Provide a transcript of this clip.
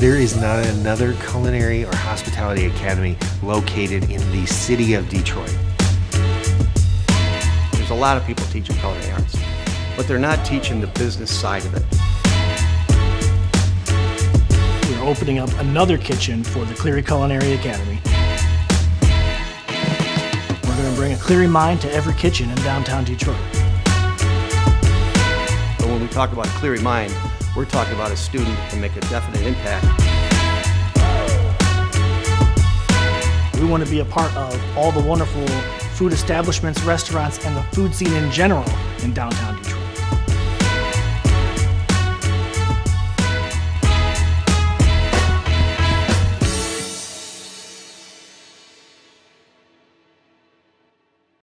There is not another culinary or hospitality academy located in the city of Detroit. There's a lot of people teaching culinary arts, but they're not teaching the business side of it. We're opening up another kitchen for the Cleary Culinary Academy. We're going to bring a Cleary mind to every kitchen in downtown Detroit. But when we talk about a Cleary mind, we're talking about a student that can make a definite impact. We want to be a part of all the wonderful food establishments, restaurants, and the food scene in general in downtown Detroit.